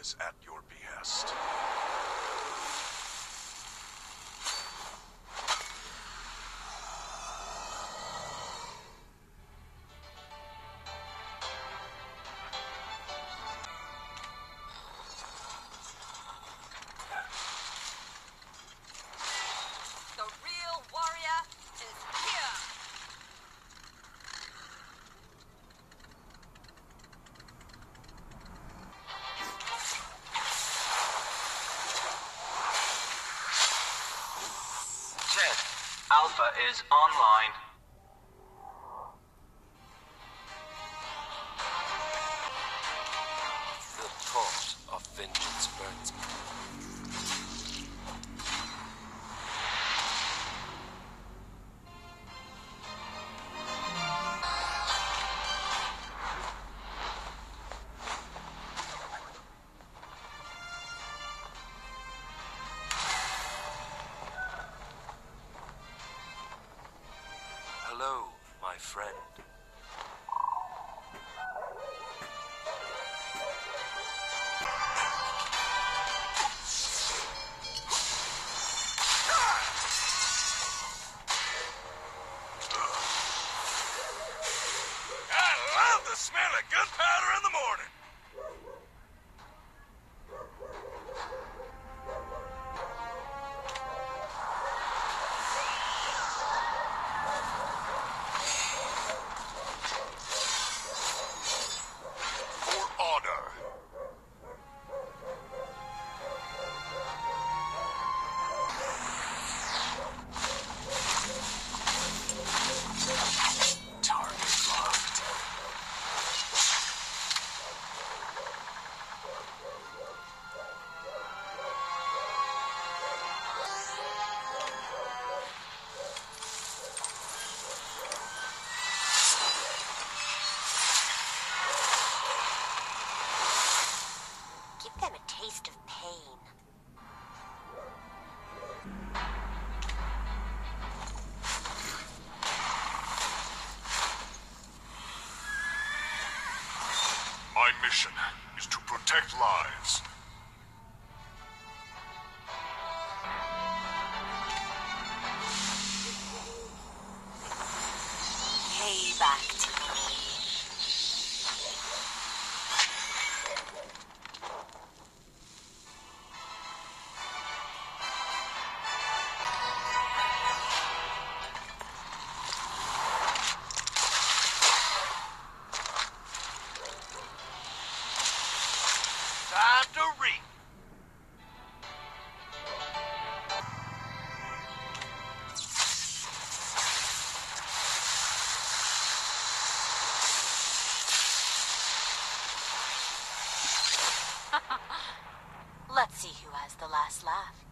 is at your behest. Alpha is online. Hello, my friend. I love the smell of gunpowder in the morning. My mission is to protect lives. Time to reap. Let's see who has the last laugh.